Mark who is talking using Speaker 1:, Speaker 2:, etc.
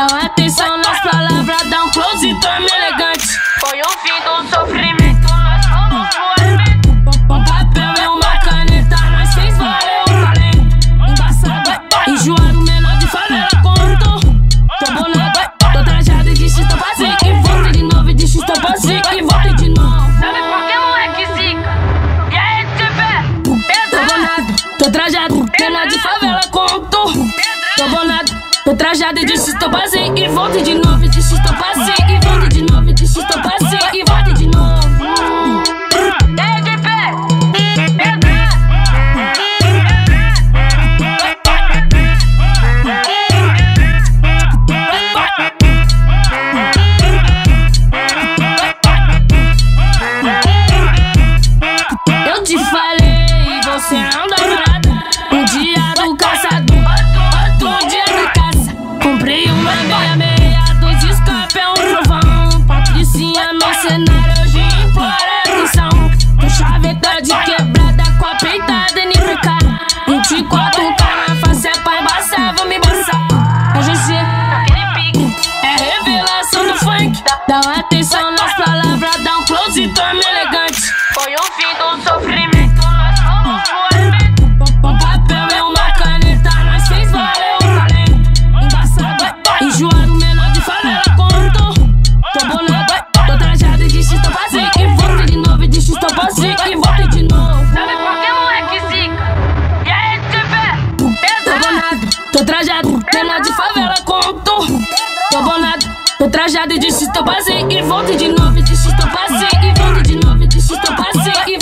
Speaker 1: Dá atenção nas palavras, dá um close, tome elegante.
Speaker 2: Foi o fim do sofrimento, nós fomos no argumento.
Speaker 1: Um papel e uma caneta, nós fez valeu, falei. Embaçado, enjoado, menor de favela, contou. Tô bonado, tô trajado de X, tô passei. E volta de novo, de X, tô passei. E volta de novo.
Speaker 2: Sabe por que moleque zica? E aí, tiver?
Speaker 1: Tô bonado, tô trajado, menor de favela, contou. De X, tô passei. E volta de novo, de X, tô Comprei uma meia meia, dois escape, é um trovão. Patricinha, mercenária, hoje implora atenção. Com chaveta de quebrada, com a peitada NPK. 24 tá na face, é pra embaçar, me embaçar. É GG,
Speaker 2: Aquele
Speaker 1: é revelação do funk. Dá uma atenção nas palavras, dá um close, tome elegante.
Speaker 2: Foi o fim do sofrimento,
Speaker 1: Tô trajado, menor de favela conto. tu. Tô bolado, tô trajado e disse tô passei e volto de novo, disse tô passei e volto de novo,
Speaker 2: disse
Speaker 1: tô passei e